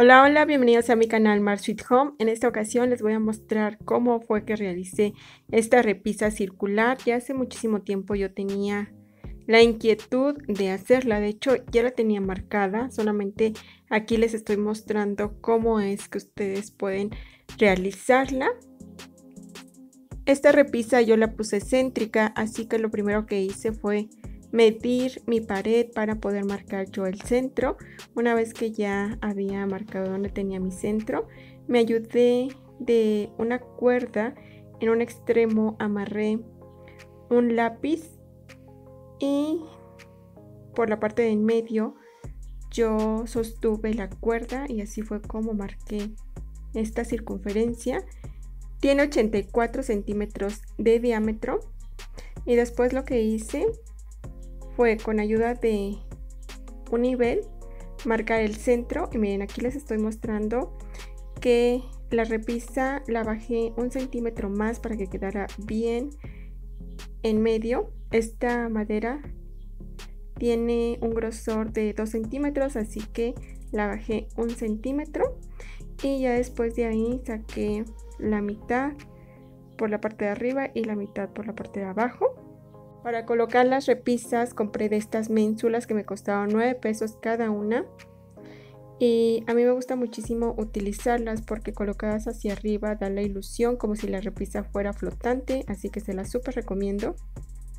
Hola, hola, bienvenidos a mi canal Mar Sweet Home. En esta ocasión les voy a mostrar cómo fue que realicé esta repisa circular. Ya hace muchísimo tiempo yo tenía la inquietud de hacerla. De hecho, ya la tenía marcada. Solamente aquí les estoy mostrando cómo es que ustedes pueden realizarla. Esta repisa yo la puse céntrica, así que lo primero que hice fue medir mi pared para poder marcar yo el centro. Una vez que ya había marcado donde tenía mi centro, me ayudé de una cuerda. En un extremo amarré un lápiz y por la parte de en medio yo sostuve la cuerda y así fue como marqué esta circunferencia. Tiene 84 centímetros de diámetro y después lo que hice fue con ayuda de un nivel marcar el centro. Y miren aquí les estoy mostrando que la repisa la bajé un centímetro más para que quedara bien en medio. Esta madera tiene un grosor de 2 centímetros así que la bajé un centímetro. Y ya después de ahí saqué la mitad por la parte de arriba y la mitad por la parte de abajo para colocar las repisas compré de estas ménsulas que me costaron 9 pesos cada una. Y a mí me gusta muchísimo utilizarlas porque colocadas hacia arriba da la ilusión como si la repisa fuera flotante, así que se las súper recomiendo.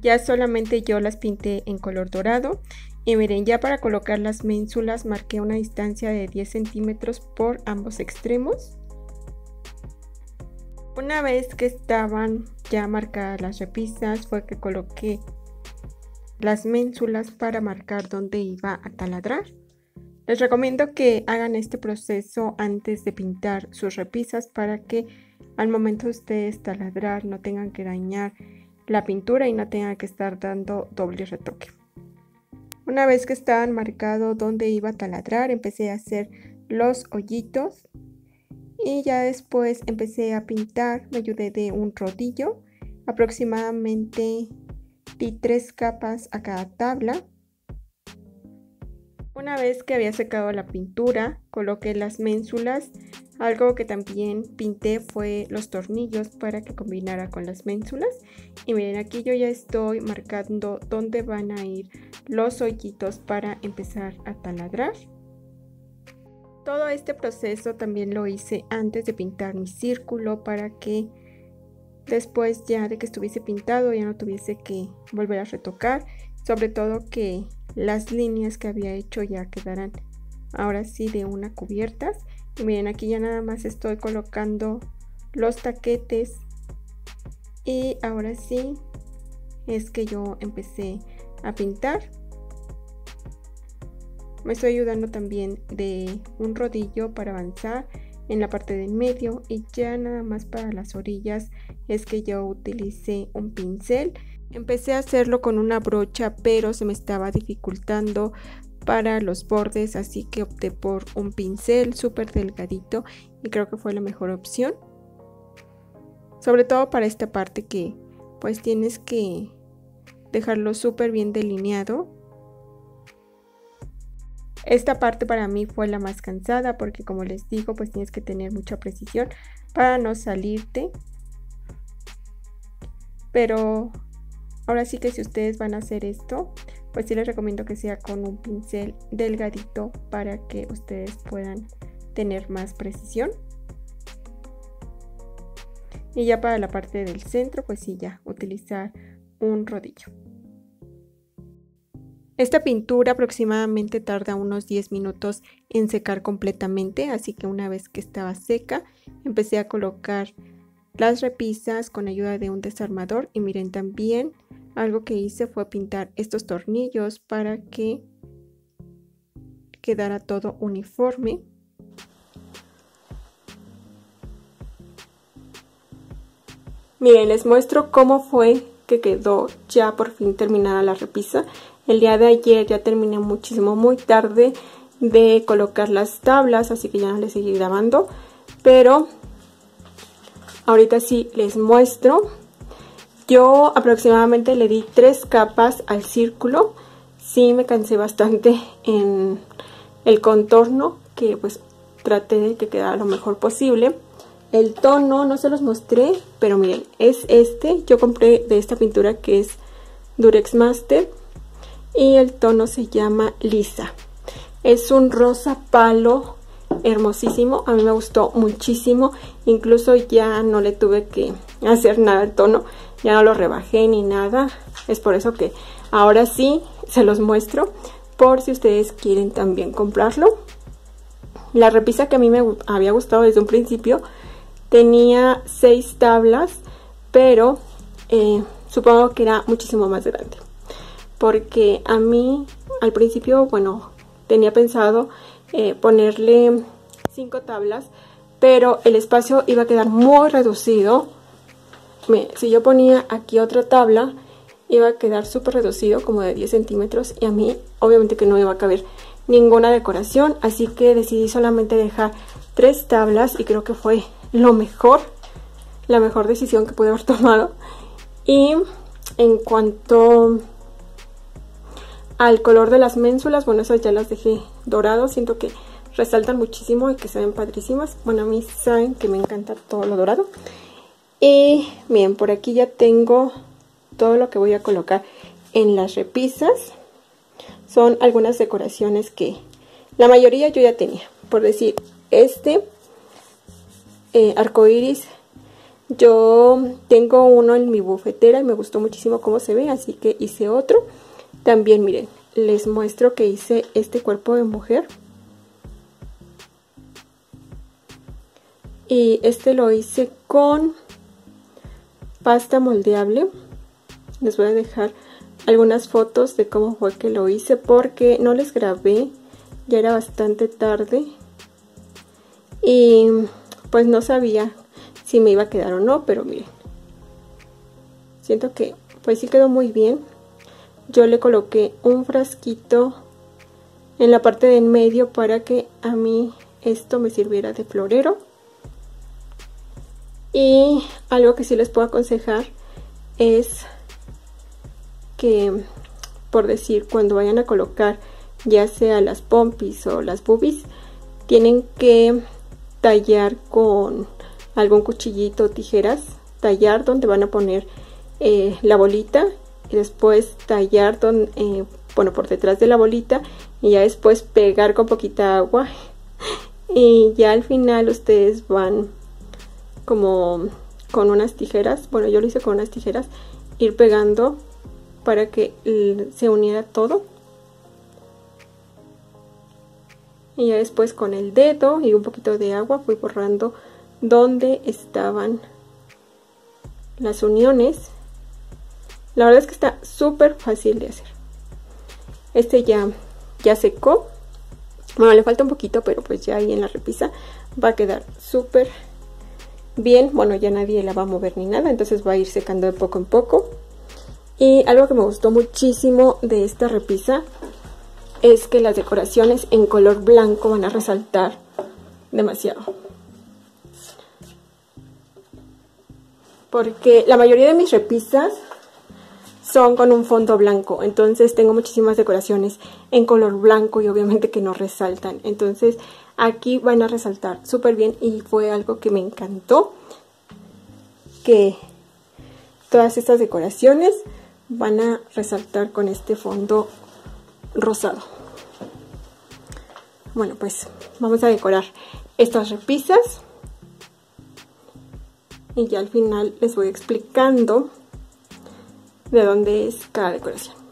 Ya solamente yo las pinté en color dorado y miren, ya para colocar las ménsulas marqué una distancia de 10 centímetros por ambos extremos. Una vez que estaban ya marcadas las repisas fue que coloqué las ménsulas para marcar dónde iba a taladrar. Les recomiendo que hagan este proceso antes de pintar sus repisas para que al momento de ustedes taladrar no tengan que dañar la pintura y no tengan que estar dando doble retoque. Una vez que estaban marcado dónde iba a taladrar, empecé a hacer los hoyitos y ya después empecé a pintar, me ayudé de un rodillo, aproximadamente di tres capas a cada tabla. Una vez que había secado la pintura, coloqué las ménsulas. Algo que también pinté fue los tornillos para que combinara con las ménsulas. Y miren, aquí yo ya estoy marcando dónde van a ir los hoyitos para empezar a taladrar. Todo este proceso también lo hice antes de pintar mi círculo para que después ya de que estuviese pintado ya no tuviese que volver a retocar. Sobre todo que las líneas que había hecho ya quedaran ahora sí de una cubiertas. Y miren aquí ya nada más estoy colocando los taquetes. Y ahora sí es que yo empecé a pintar. Me estoy ayudando también de un rodillo para avanzar en la parte del medio y ya nada más para las orillas es que yo utilicé un pincel. Empecé a hacerlo con una brocha pero se me estaba dificultando para los bordes así que opté por un pincel súper delgadito y creo que fue la mejor opción. Sobre todo para esta parte que pues tienes que dejarlo súper bien delineado esta parte para mí fue la más cansada porque como les digo pues tienes que tener mucha precisión para no salirte. Pero ahora sí que si ustedes van a hacer esto pues sí les recomiendo que sea con un pincel delgadito para que ustedes puedan tener más precisión. Y ya para la parte del centro pues sí ya utilizar un rodillo. Esta pintura aproximadamente tarda unos 10 minutos en secar completamente, así que una vez que estaba seca, empecé a colocar las repisas con ayuda de un desarmador y miren también algo que hice fue pintar estos tornillos para que quedara todo uniforme. Miren, les muestro cómo fue que quedó ya por fin terminada la repisa. El día de ayer ya terminé muchísimo muy tarde de colocar las tablas, así que ya no les seguí grabando. Pero ahorita sí les muestro. Yo aproximadamente le di tres capas al círculo. Sí me cansé bastante en el contorno, que pues traté de que quedara lo mejor posible. El tono no se los mostré, pero miren, es este. Yo compré de esta pintura que es Durex Master y el tono se llama Lisa. Es un rosa palo hermosísimo, a mí me gustó muchísimo, incluso ya no le tuve que hacer nada al tono, ya no lo rebajé ni nada, es por eso que ahora sí se los muestro, por si ustedes quieren también comprarlo. La repisa que a mí me había gustado desde un principio tenía seis tablas, pero eh, supongo que era muchísimo más grande. Porque a mí al principio, bueno, tenía pensado eh, ponerle cinco tablas, pero el espacio iba a quedar muy reducido. si yo ponía aquí otra tabla, iba a quedar súper reducido, como de 10 centímetros, y a mí obviamente que no iba a caber ninguna decoración, así que decidí solamente dejar tres tablas y creo que fue lo mejor, la mejor decisión que pude haber tomado. Y en cuanto al color de las ménsulas, bueno, esas ya las dejé dorado, siento que resaltan muchísimo y que se ven padrísimas. Bueno, a mí saben que me encanta todo lo dorado. Y bien, por aquí ya tengo todo lo que voy a colocar en las repisas. Son algunas decoraciones que la mayoría yo ya tenía. Por decir, este eh, arco iris, yo tengo uno en mi bufetera y me gustó muchísimo cómo se ve, así que hice otro. También miren, les muestro que hice este cuerpo de mujer. Y este lo hice con pasta moldeable. Les voy a dejar algunas fotos de cómo fue que lo hice porque no les grabé. Ya era bastante tarde. Y pues no sabía si me iba a quedar o no, pero miren. Siento que pues sí quedó muy bien yo le coloqué un frasquito en la parte de en medio para que a mí esto me sirviera de florero. Y algo que sí les puedo aconsejar es que por decir cuando vayan a colocar ya sea las pompis o las boobies tienen que tallar con algún cuchillito o tijeras tallar donde van a poner eh, la bolita después tallar eh, bueno, por detrás de la bolita y ya después pegar con poquita agua. Y ya al final ustedes van como con unas tijeras, bueno yo lo hice con unas tijeras, ir pegando para que se uniera todo. Y ya después con el dedo y un poquito de agua fui borrando donde estaban las uniones la verdad es que está súper fácil de hacer. Este ya, ya secó. Bueno, le falta un poquito, pero pues ya ahí en la repisa va a quedar súper bien. Bueno, ya nadie la va a mover ni nada, entonces va a ir secando de poco en poco. Y algo que me gustó muchísimo de esta repisa es que las decoraciones en color blanco van a resaltar demasiado. Porque la mayoría de mis repisas son con un fondo blanco. Entonces tengo muchísimas decoraciones en color blanco y obviamente que no resaltan. Entonces aquí van a resaltar súper bien y fue algo que me encantó. Que todas estas decoraciones van a resaltar con este fondo rosado. Bueno, pues vamos a decorar estas repisas. Y ya al final les voy explicando de dónde es cada decoración.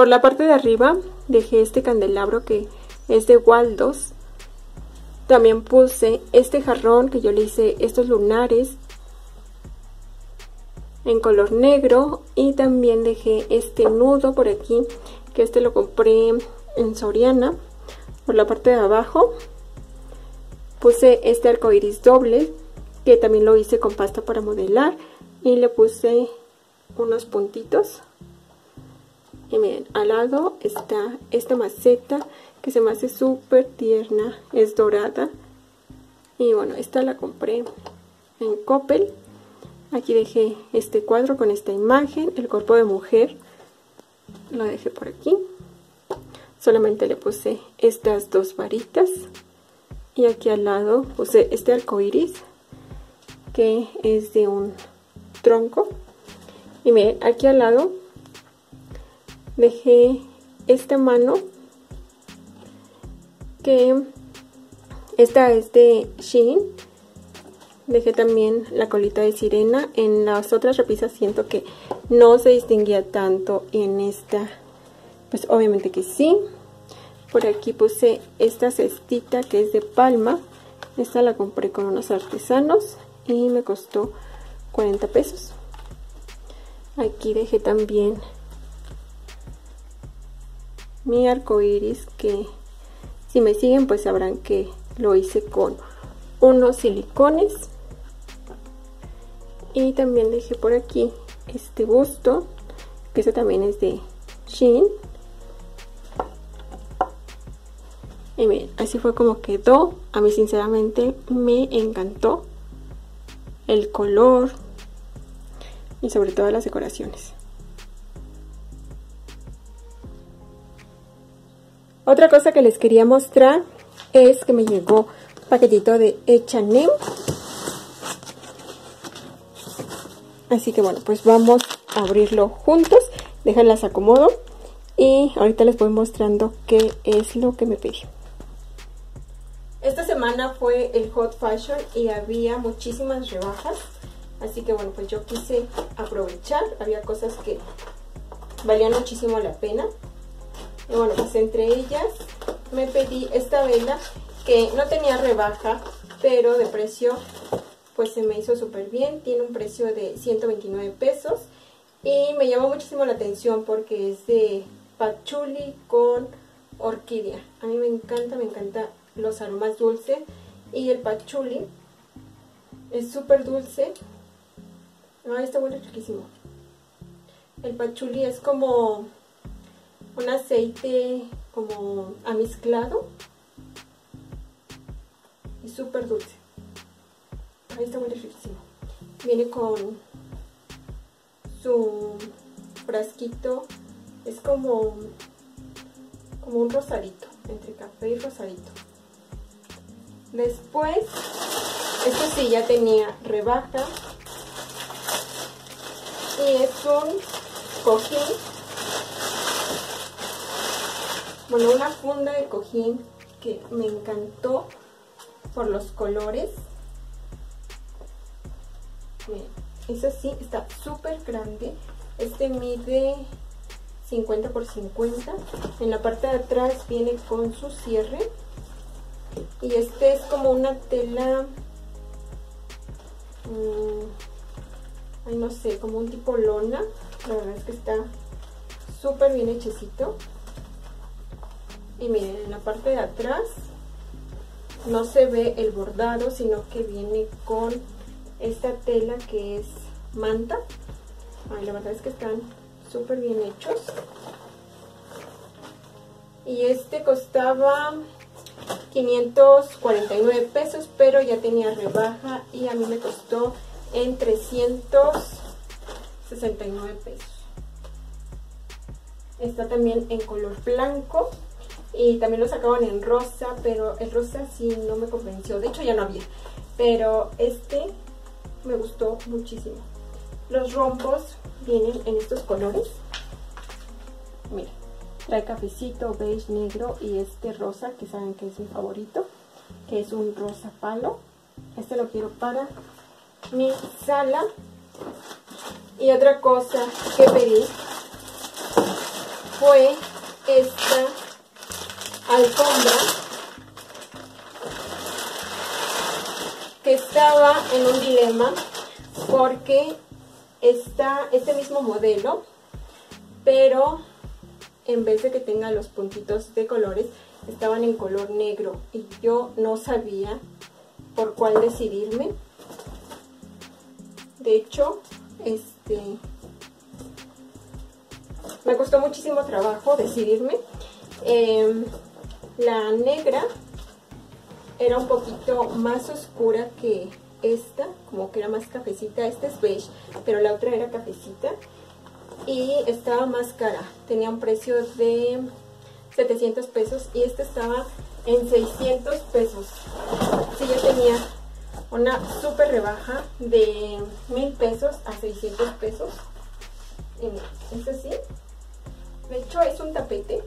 Por la parte de arriba dejé este candelabro que es de Waldos. También puse este jarrón que yo le hice estos lunares en color negro. Y también dejé este nudo por aquí que este lo compré en Soriana por la parte de abajo. Puse este arco iris doble que también lo hice con pasta para modelar. Y le puse unos puntitos y miren al lado está esta maceta que se me hace súper tierna es dorada y bueno esta la compré en Coppel Aquí dejé este cuadro con esta imagen, el cuerpo de mujer. Lo dejé por aquí. Solamente le puse estas dos varitas. Y aquí al lado puse este arco iris, que es de un tronco. Y miren, aquí al lado dejé esta mano, que esta es de Shein Dejé también la colita de sirena. En las otras repisas siento que no se distinguía tanto. en esta, pues obviamente que sí. Por aquí puse esta cestita que es de palma. Esta la compré con unos artesanos y me costó 40 pesos. Aquí dejé también mi arco iris que si me siguen pues sabrán que lo hice con unos silicones. Y también dejé por aquí este busto que ese también es de Shein. Y miren así fue como quedó. A mí sinceramente me encantó el color y sobre todo las decoraciones otra cosa que les quería mostrar es que me llegó un paquetito de H&M Así que bueno, pues vamos a abrirlo juntos. Déjenlas acomodo. Y ahorita les voy mostrando qué es lo que me pedí. Esta semana fue el Hot Fashion y había muchísimas rebajas. Así que bueno, pues yo quise aprovechar. Había cosas que valían muchísimo la pena. Y bueno, pues entre ellas me pedí esta vela que no tenía rebaja, pero de precio pues se me hizo súper bien, tiene un precio de 129 pesos y me llamó muchísimo la atención porque es de patchouli con orquídea. A mí me encanta, me encanta los aromas dulces y el patchouli es súper dulce. Ay, está bueno riquísimo. El patchouli es como un aceite como amezclado y súper dulce está muy riquísimo. Viene con su frasquito, es como, como un rosadito, entre café y rosadito. Después, este sí ya tenía rebaja. Y es un cojín. Bueno, una funda de cojín que me encantó por los colores. Es así, está súper grande. Este mide 50 por 50. En la parte de atrás viene con su cierre. Y este es como una tela... Mm, ay, no sé, como un tipo lona. La verdad es que está súper bien hechecito. Y miren, en la parte de atrás no se ve el bordado, sino que viene con esta tela que es manta. la verdad es que están súper bien hechos. Y este costaba 549 pesos, pero ya tenía rebaja y a mí me costó en 369 pesos. Está también en color blanco y también lo sacaban en rosa, pero el rosa sí no me convenció. De hecho ya no había, pero este me gustó muchísimo. Los rombos vienen en estos colores. Miren, trae cafecito, beige, negro y este rosa, que saben que es mi favorito, que es un rosa palo. Este lo quiero para mi sala. Y otra cosa que pedí fue esta alfombra que estaba en un dilema porque está este mismo modelo pero en vez de que tenga los puntitos de colores estaban en color negro. Y yo no sabía por cuál decidirme. De hecho este me costó muchísimo trabajo decidirme. Em, la negra era un poquito más oscura que esta, como que era más cafecita. Esta es beige, pero la otra era cafecita. Y estaba más cara. Tenía un precio de 700 pesos y esta estaba en 600 pesos. Sí, yo tenía una súper rebaja de 1000 pesos a 600 pesos. Y es así. De hecho, es un tapete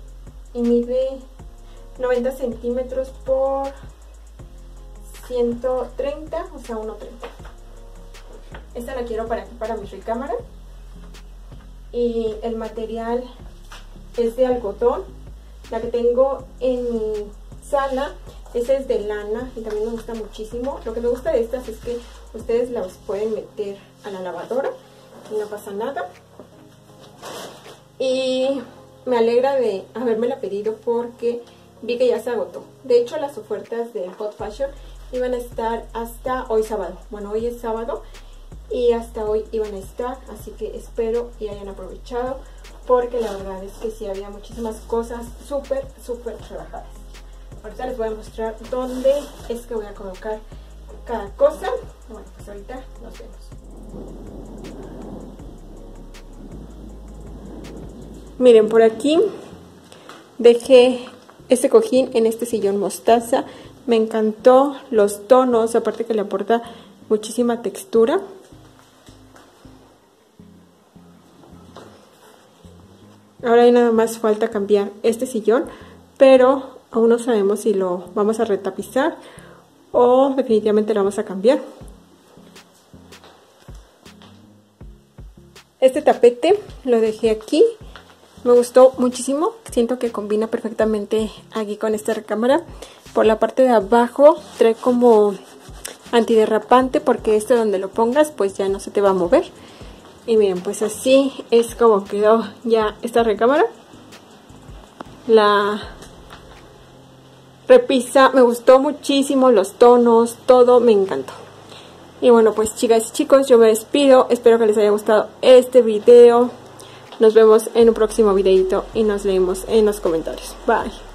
y mide 90 centímetros por 130, o sea 1.30. Esta la quiero para aquí, para mi recámara. Y el material es de algodón. La que tengo en mi sala, esa es de lana y también me gusta muchísimo. Lo que me gusta de estas es que ustedes las pueden meter a la lavadora y no pasa nada. Y me alegra de habérmela pedido porque vi que ya se agotó. De hecho, las ofertas de Hot Fashion iban a estar hasta hoy sábado. Bueno, hoy es sábado y hasta hoy iban a estar, así que espero y hayan aprovechado porque la verdad es que sí había muchísimas cosas súper, súper rebajadas. Ahorita les voy a mostrar dónde es que voy a colocar cada cosa. Bueno, pues ahorita nos vemos. Miren, por aquí dejé este cojín en este sillón mostaza. Me encantó los tonos, aparte que le aporta muchísima textura. Ahora nada más falta cambiar este sillón, pero aún no sabemos si lo vamos a retapizar o definitivamente lo vamos a cambiar. Este tapete lo dejé aquí me gustó muchísimo, siento que combina perfectamente aquí con esta recámara. Por la parte de abajo trae como antiderrapante porque este donde lo pongas pues ya no se te va a mover. Y miren, pues así es como quedó ya esta recámara. La repisa me gustó muchísimo, los tonos, todo me encantó. Y bueno, pues chicas y chicos, yo me despido. Espero que les haya gustado este video. Nos vemos en un próximo videito y nos leemos en los comentarios. Bye.